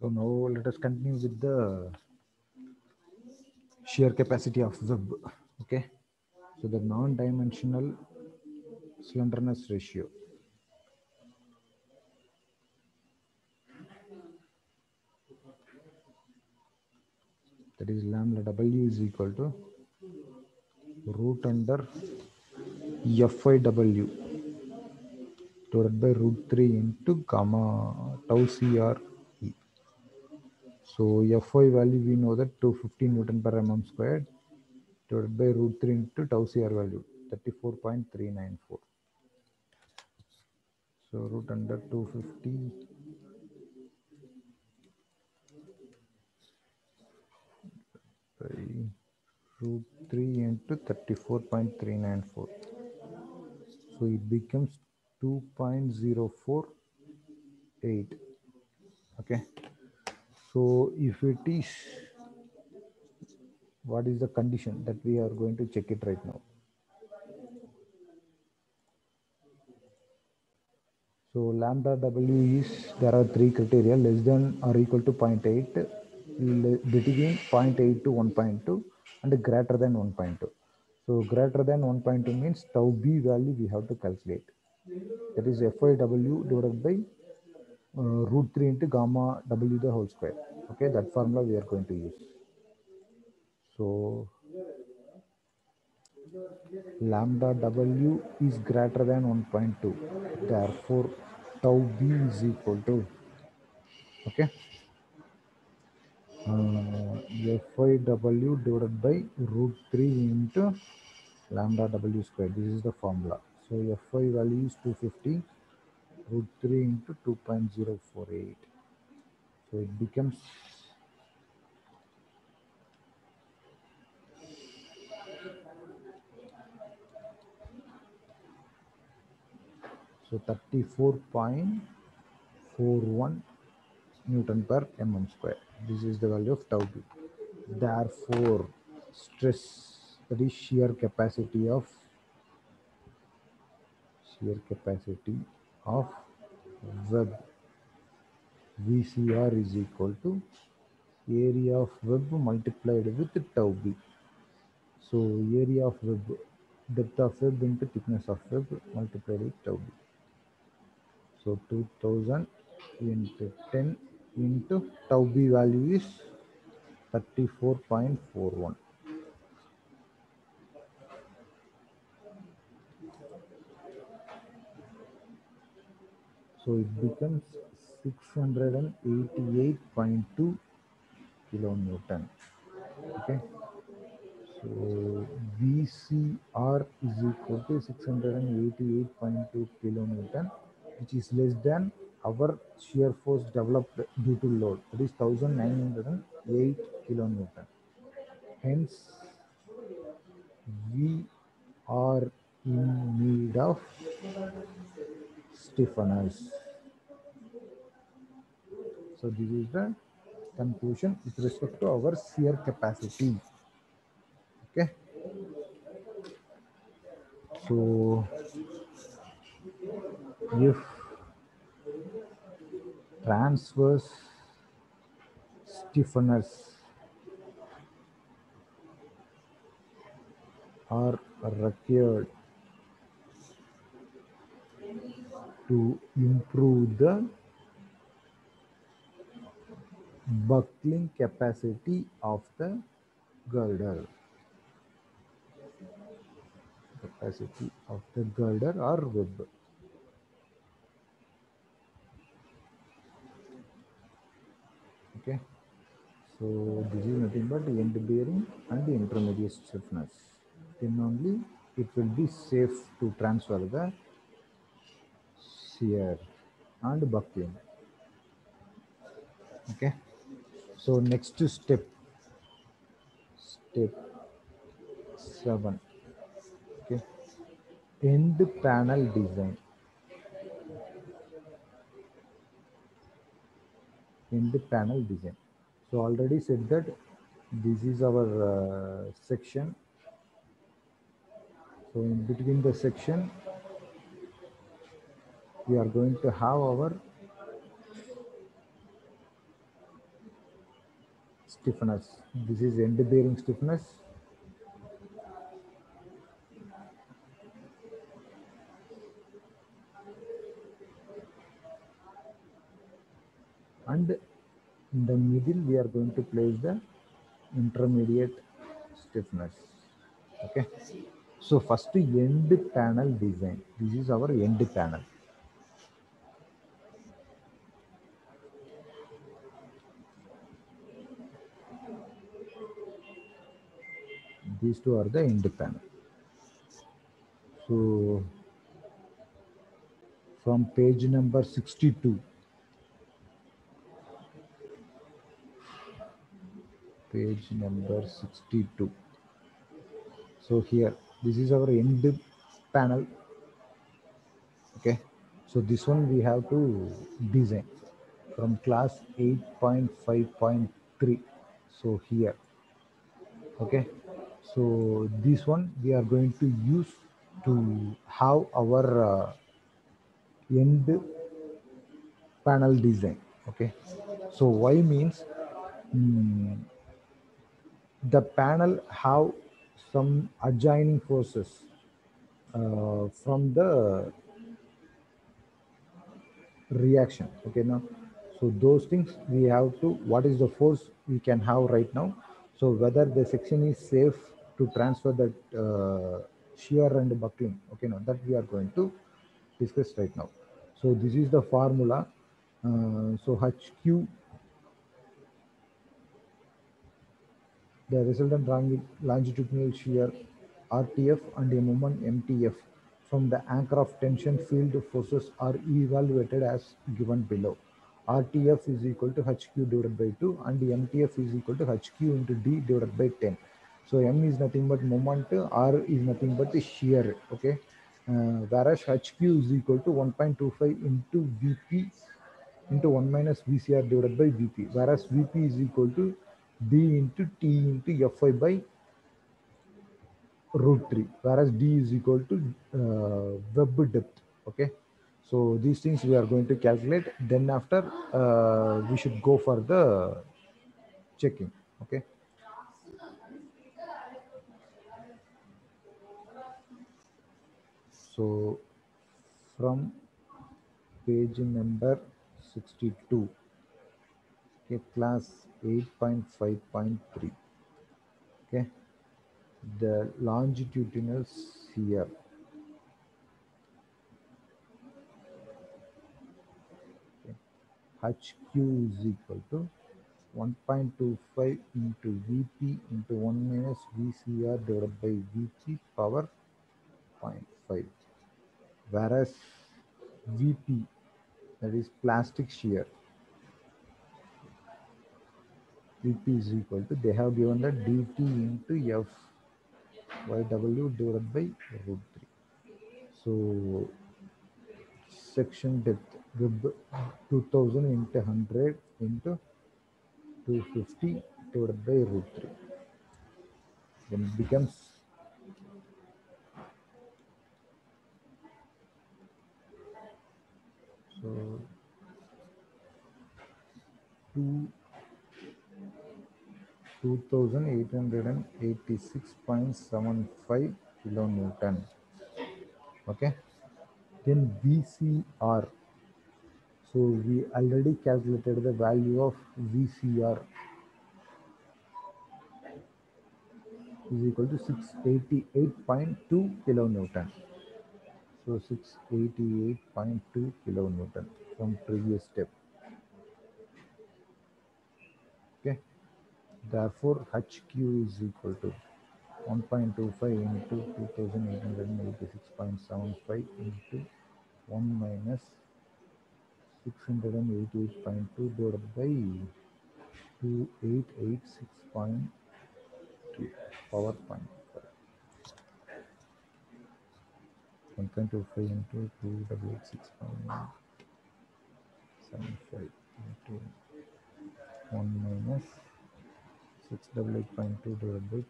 So now let us continue with the shear capacity of web. Okay. So the non-dimensional slenderness ratio. That is lambda W is equal to root under FIW divided by root 3 into gamma tau CR. So Fy value we know that 250 Newton per mm squared divided by root 3 into tau CR value 34.394. So root under 250 by root 3 into 34.394. So it becomes 2.048. Okay. So if it is, what is the condition that we are going to check it right now? So lambda W is, there are three criteria, less than or equal to 0.8, between 0.8 to 1.2 and greater than 1.2. So greater than 1.2 means tau B value we have to calculate. That is FIW divided by uh, root 3 into gamma W the whole square. Okay, that formula we are going to use. So lambda W is greater than 1.2. Therefore, tau B is equal to, okay, uh, FIW divided by root 3 into lambda W square. This is the formula. So Fy value is 250 root 3 into 2.048. So it becomes so 34.41 Newton per mm square. This is the value of tau b. Therefore, stress that is shear capacity of shear capacity of web VCR is equal to area of web multiplied with tau b. So area of web, depth of web into thickness of web multiplied with tau b. So 2000 into 10 into tau b value is 34.41. So it becomes 688.2 kilonewton. Okay. So VCR is equal to 688.2 kilonewton, which is less than our shear force developed due to load. That is 1908 kilonewton. Hence, we are in need of stiffeners. So this is the conclusion with respect to our shear capacity. Okay. So if transverse stiffeners are required to improve the buckling capacity of the girder. Capacity of the girder or web. Okay. So this is nothing but the end bearing and the intermediate stiffeners. Then only it will be safe to transfer the shear and buckling okay? So next step. Step 7 okay? End panel design. End panel design. So already said that this is our uh, section. So in between the section we are going to have our stiffeners. This is end bearing stiffeners. And in the middle, we are going to place the intermediate stiffeners. Okay. So first end panel design. This is our end panel. These two are the end panel. So from page number 62, page number 62. So here, this is our end panel. Okay. So this one we have to design from clause 8.5.3. So here, okay. So this one we are going to use to have our uh, end panel design. Okay. So why means mm, the panel have some adjoining forces uh, from the reaction okay now so those things we have to what is the force we can have right now so whether the section is safe to transfer that uh, shear and buckling okay now that we are going to discuss right now. So this is the formula. Uh, so hq the resultant longitudinal shear RTF and a moment MTF from the anchor of tension field forces are evaluated as given below. RTF is equal to HQ divided by 2 and MTF is equal to HQ into D divided by 10. So M is nothing but moment, R is nothing but the shear, okay? Uh, whereas HQ is equal to 1.25 into VP into 1 minus VCR divided by VP, whereas VP is equal to D into T into Fi by root 3, whereas D is equal to uh, web depth. Okay. So these things we are going to calculate. Then after uh, we should go for the checking. Okay. So from page number 62, okay, clause 8.5.3. Okay, the longitudinal shear. HQ is equal to 1.25 into VP into 1 minus VCR divided by VP power 0.5. Whereas VP, that is plastic shear, VP is equal to, they have given the dt into F YW divided by root 3. So section depth web 2000 into 100 into 250 divided by root 3. Then it becomes so 2 2886.75 kilonewton. Okay. Then vcr so we already calculated the value of vcr is equal to 688.2 kilonewton. So 688.2 kilonewton from previous step. Okay. Therefore hq is equal to 1.25 into 2886.75 into 1 minus 688.2 divided by 2886.2 power 0.5 1.25 into 2886.75 into 1 minus 688.2 divided by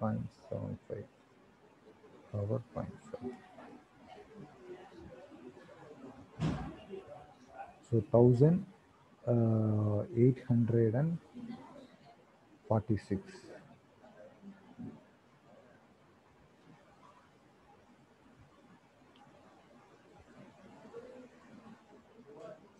288.6.75 power 0.5. So 1800 uh, and 46.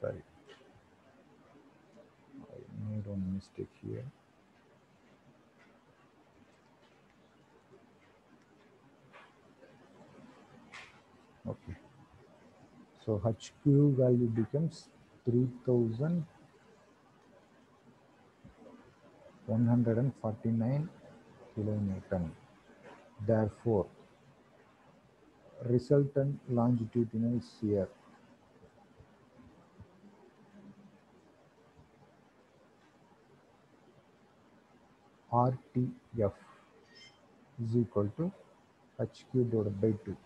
Sorry. I made one mistake here. Okay. So HQ value becomes 3149 kilonewton. Therefore, resultant longitudinal shear RTF is equal to HQ divided by 2.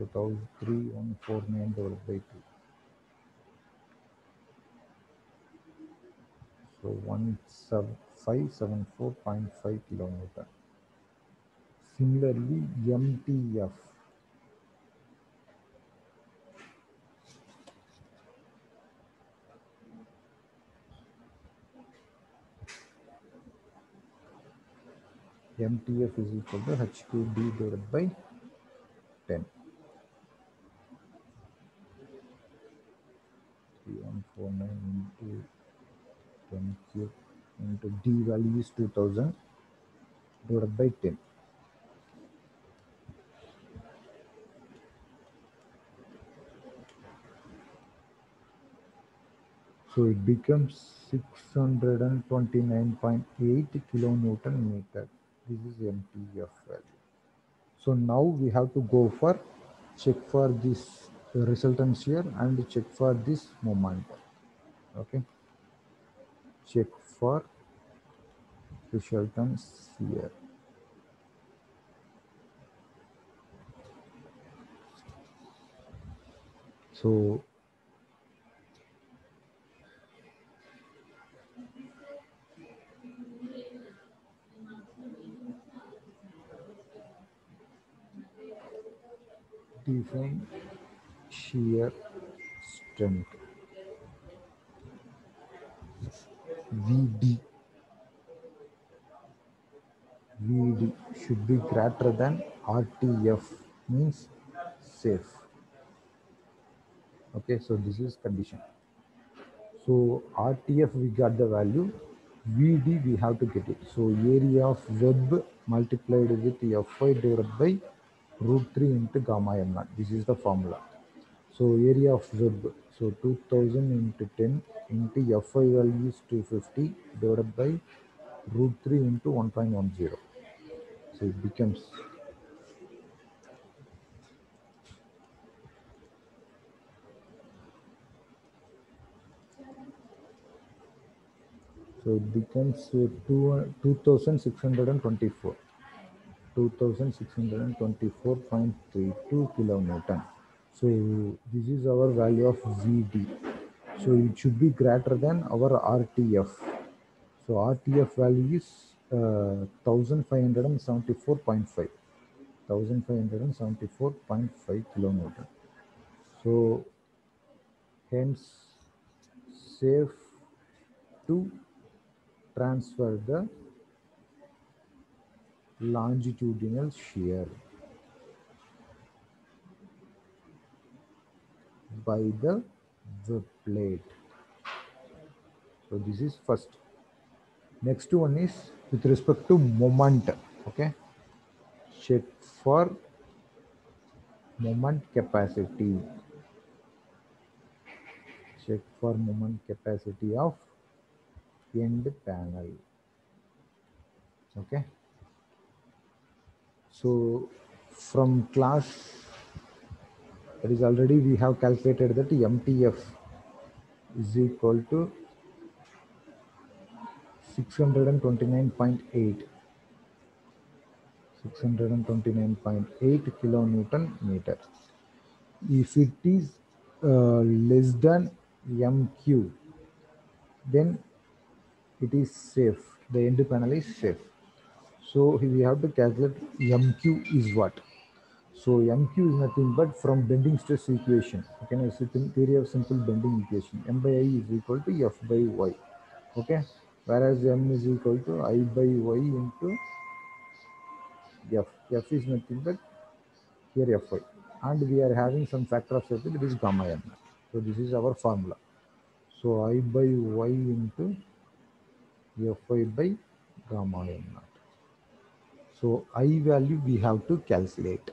203149 divided by 2. So 1574.5 kilonewton. Similarly, MTF MTF is equal to HQD divided by 10. 3149 into 10 cube into D value is 2000 divided by 10. So it becomes 629.8 kilonewton meter. This is MTF value. So now we have to go for check for this resultant shear and check for this moment. Okay. Check for resultant shear. So define shear strength VD VD should be greater than RTF means safe. Okay so this is condition. So RTF we got the value. VD we have to get it. So area of web multiplied with Fy divided by root 3 into gamma m naught this is the formula. So area of web so 2000 into 10 into Fy value is 250 divided by root 3 into 1.10 so it becomes so it becomes uh, two, 2624 2624.32 kilonewton so this is our value of vd. So it should be greater than our rtf so rtf value is uh, 1574.5 1574.5 kilonewton so hence safe to transfer the longitudinal shear by the web plate. So this is first. Next one is with respect to moment. Okay. Check for moment capacity. Check for moment capacity of end panel. Okay. So from clause that is already we have calculated that MTF is equal to 629.8 629.8 kilonewton meter. If it is uh, less than mq then it is safe. The end panel is safe. So we have to calculate mq is what so mq is nothing but from bending stress equation okay now it's a theory of simple bending equation m by i is equal to f by y okay whereas m is equal to i by y into f. f is nothing but here fy and we are having some factor of safety that is gamma m. So this is our formula. So i by y into fy by gamma m. So I value we have to calculate.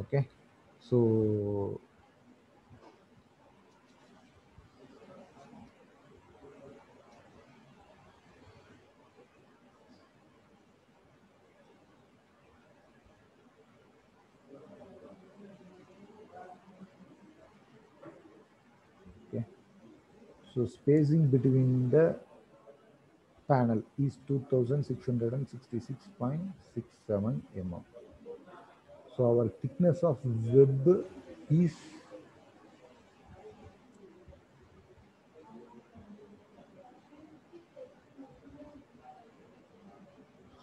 Okay. So okay. So spacing between the panel is 2666.67 mm. So our thickness of web is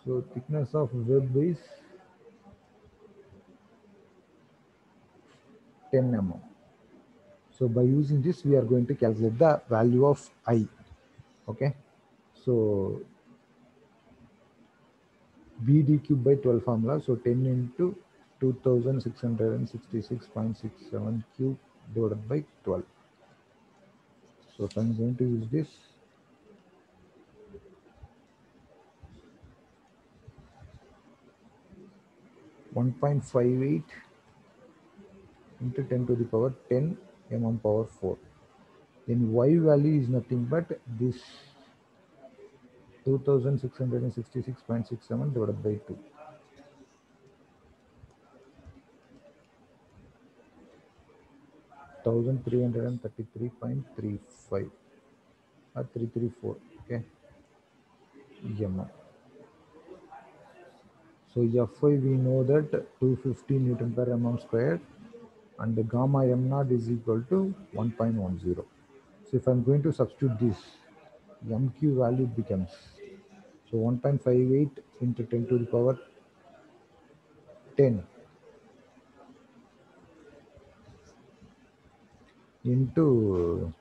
so thickness of web is 10 mm. So by using this, we are going to calculate the value of I. Okay. So BD cube by 12 formula. So 10 into 2666.67 cube divided by 12. So I'm going to use this, one point five eight into 10 to the power 10 mm power 4 then y value is nothing but this 2666.67 divided by 2 1333.35 or 334 okay. Mm so fy we know that 250 newton per mm squared and the gamma m naught is equal to 1.10 so if i'm going to substitute this mq value becomes so 1.58 into 10 to the power 10 into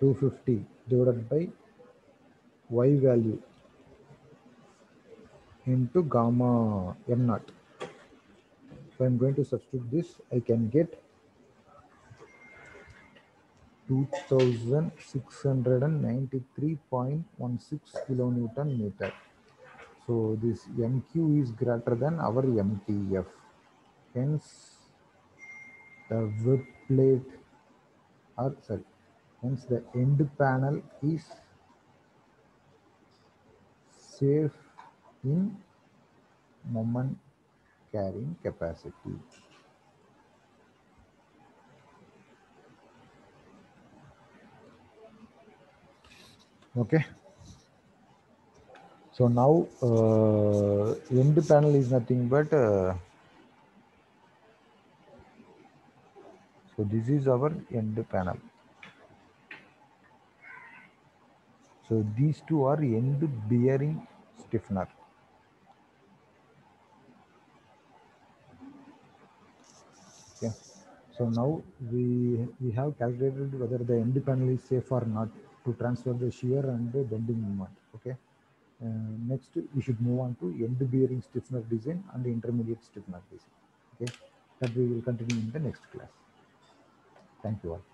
250 divided by y value into gamma m naught. So I'm going to substitute this. I can get 2693.16 kilonewton meter. So this MQ is greater than our MTF. Hence the web plate or sorry, hence the end panel is safe in moment carrying capacity. Okay. So now uh, end panel is nothing but uh, so this is our end panel. So these two are end bearing stiffener. Okay. So now we we have calculated whether the end panel is safe or not to transfer the shear and the bending moment. Okay. Uh, next, we should move on to end bearing stiffener design and intermediate stiffener design. Okay. That we will continue in the next class. Thank you all.